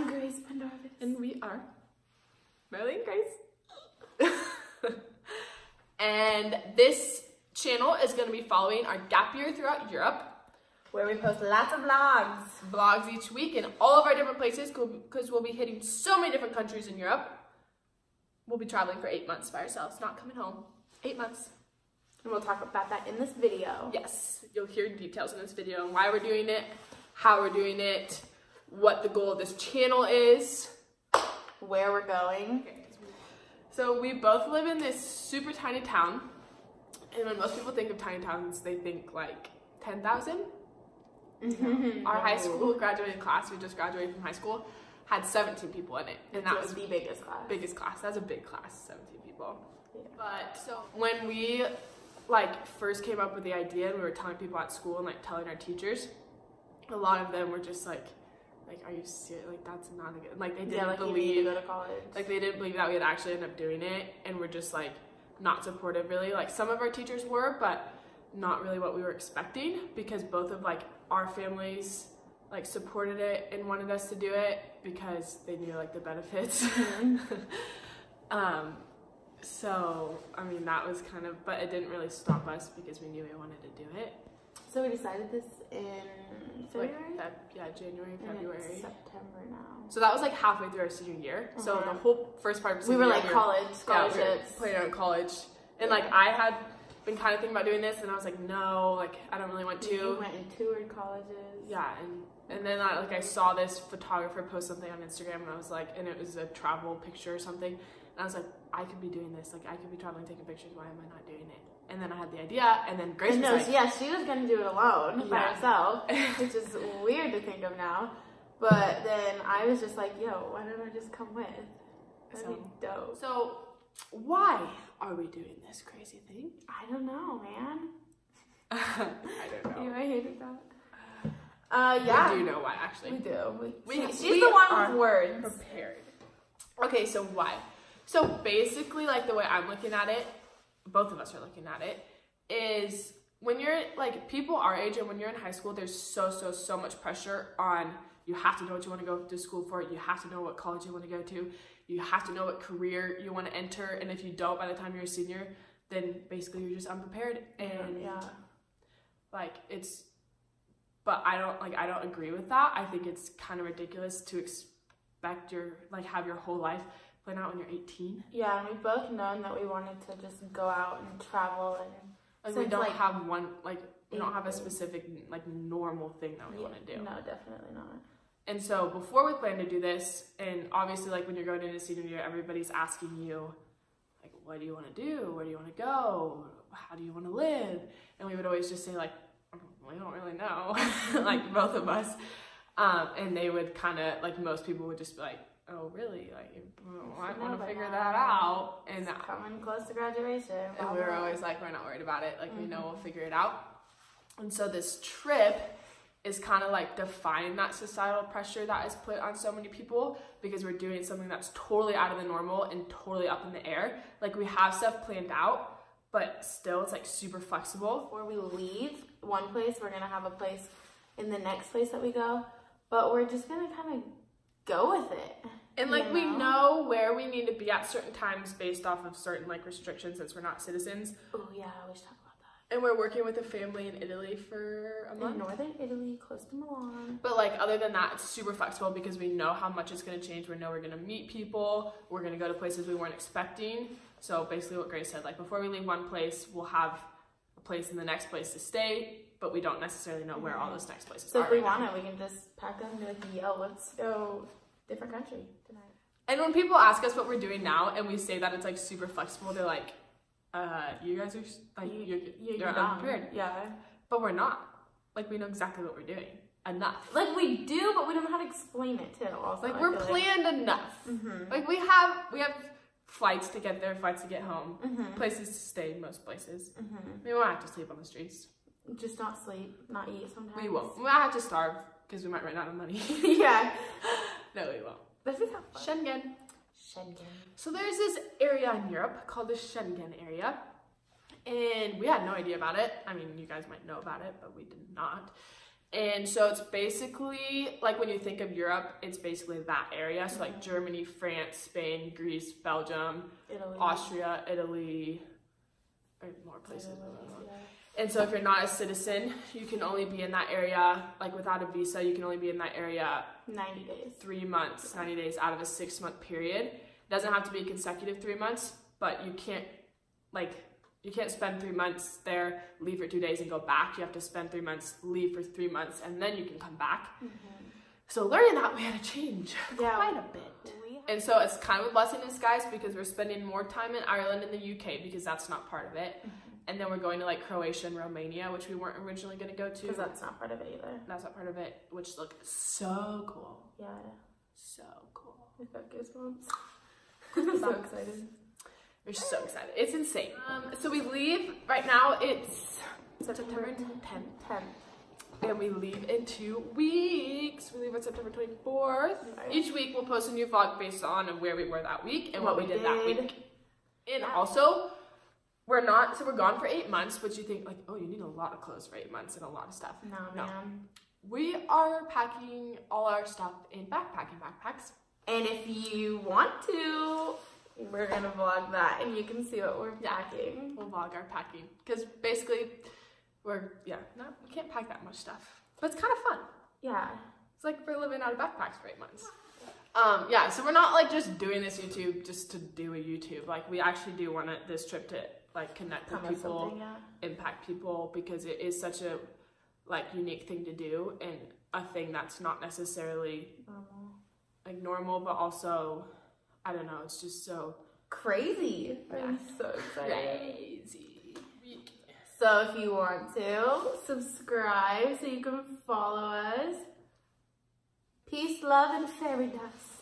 I'm Grace Pendarvis. And we are and Grace. and this channel is going to be following our gap year throughout Europe. Where we post lots of vlogs. Vlogs each week in all of our different places because we'll be hitting so many different countries in Europe. We'll be traveling for eight months by ourselves, not coming home. Eight months. And we'll talk about that in this video. Yes, you'll hear details in this video on why we're doing it, how we're doing it, what the goal of this channel is, where we're going. So we both live in this super tiny town. And when most people think of tiny towns, they think like 10,000. Mm-hmm. Our high school graduating class, we just graduated from high school, had 17 people in it. And that was the biggest class. biggest class. That's a big class, 17 people. Yeah. But so when we like first came up with the idea and we were telling people at school and like telling our teachers, a lot of them were just like, like, are you serious? Like, that's not a good. Like, they didn't yeah, like believe. You to go to college. Like, they didn't believe that we'd actually end up doing it, and we're just like not supportive. Really, like some of our teachers were, but not really what we were expecting because both of like our families like supported it and wanted us to do it because they knew like the benefits. Mm-hmm. um, so I mean that was kind of, but it didn't really stop us because we knew we wanted to do it. So we decided this in February. Like, Feb- yeah, January, February. September now. So that was like halfway through our senior year. So Uh-huh. the whole first part of We senior were year, like we were- like college yeah, we were scholarships. planning on college, and like I had been kind of thinking about doing this, and I was like, no, like I don't really want You to. went and toured colleges. Yeah, and and then I, like I saw this photographer post something on Instagram, and I was like, and it was a travel picture or something, and I was like, I could be doing this. Like I could be traveling, taking pictures. Why am I not doing it? And then I had the idea, and then Grace And was like, yeah, she was gonna do it alone by herself, which is weird to think of now. But then I was just like, yo, why don't I just come with? That'd be So- dope. so why are we doing this crazy thing? I don't know, man. I don't know. You I hated that. Uh, yeah. We do know why, actually. We do. We, We- she's we the one with words. prepared. Okay, so why? So basically, like the way I'm looking at it, both of us are looking at it, is when you're like people our age and when you're in high school, there's so, so, so much pressure on you have to know what you want to go to school for, you have to know what college you want to go to, you have to know what career you want to enter, and if you don't by the time you're a senior, then basically you're just unprepared and yeah. like it's but i don't like i don't agree with that i think it's kind of ridiculous to expect your like have your whole life plan out when you're 18 Yeah, and we've both known that we wanted to just go out and travel and like we don't like, have one like we don't have a specific like normal thing that we Yeah, want to do. No, definitely not. and so before we plan to do this and obviously like when you're going into senior year everybody's asking you like what do you want to do? Where do you want to go? How do you want to live? And we would always just say like we don't really know. Like both of us. Um, and they would kind of like most people would just be like oh really like well, i want to figure now. that out and It's coming close to graduation. and we were always like we're not worried about it like we know Mhm. we'll figure it out and so this trip is kind of like defying that societal pressure that is put on so many people because we're doing something that's totally out of the normal and totally up in the air like we have stuff planned out but still it's like super flexible before we leave one place, we're gonna have a place in the next place that we go, but we're just gonna kind of go with it. And like You we know? where we need to be at certain times based off of certain like restrictions since we're not citizens. Oh yeah, we should talk about that. And we're working with a family in Italy for a In month. northern Italy, close to Milan. But like other than that, it's super flexible because we know how much it's gonna change. We know we're gonna meet people. We're gonna go to places we weren't expecting. So basically, what Grace said, like before we leave one place, we'll have a place in the next place to stay, but we don't necessarily know where all those next places So are. So if we right now. want it, we can just pack up and be like, yo, let's go different country tonight. And when people ask us what we're doing now, and we say that it's like super flexible, they're like, uh, "You guys are like You- you're, You're, you're unprepared." Yeah. But we're not. Like we know exactly what we're doing. Enough. Like we do, but we don't know how to explain it too. Also, Like I we're planned enough. Mm-hmm. Like we have we have flights to get there, flights to get home, Mm-hmm. places to stay most places. Mm-hmm. We won't have to sleep on the streets. Just not sleep, not eat sometimes. We won't. We might have to starve because we might run out of money. yeah. no, we won't. This is how fun. Schengen. Schengen. So there's this area in Europe called the Schengen area. And we had no idea about it. I mean, you guys might know about it, but we did not. And so it's basically like when you think of Europe, it's basically that area. So like mm-hmm. Germany, France, Spain, Greece, Belgium, Italy. Austria, Italy, or more places. And so if you're not a citizen, you can only be in that area, like without a visa, you can only be in that area 90 days. three months, 90 days out of a six month period. It doesn't have to be consecutive three months, but you can't, like, you can't spend three months there, leave for two days, and go back. You have to spend three months, leave for three months, and then you can come back. Mm-hmm. So learning that, we had to change Yeah. quite a bit. And so it's kind of a blessing in disguise because we're spending more time in Ireland and the UK because that's not part of it. And then we're going to like Croatia and Romania, which we weren't originally going to go to. because that's not part of it either. That's not part of it, which look so cool. Yeah. So cool. I've got goosebumps. I'm so excited. We're so excited. It's insane. Um, so we leave right now. It's September 10th, 10. And we leave in two weeks. We leave on September 24th. Right. Each week we'll post a new vlog based on where we were that week and what, we did, that week. And also, we're not so we're gone for eight months, which you think like, oh, you need a lot of clothes for eight months and a lot of stuff. No, No. man. We are packing all our stuff in backpacking backpacks. And if you want to, we're gonna vlog that and you can see what we're Yeah. packing. We'll vlog our packing because basically, we're yeah, not we can't pack that much stuff, but it's kind of fun. Yeah. It's like we're living out of backpacks for eight months. Um, yeah, so we're not like just doing this YouTube just to do a YouTube. Like we actually do want it, this trip to like connect with people, yeah. impact people because it is such a like unique thing to do and a thing that's not necessarily Normal. like normal, but also I don't know. It's just so Crazy. I'm Yeah. so excited. So if you want to, subscribe so you can follow us. Peace, love, and fairy dust.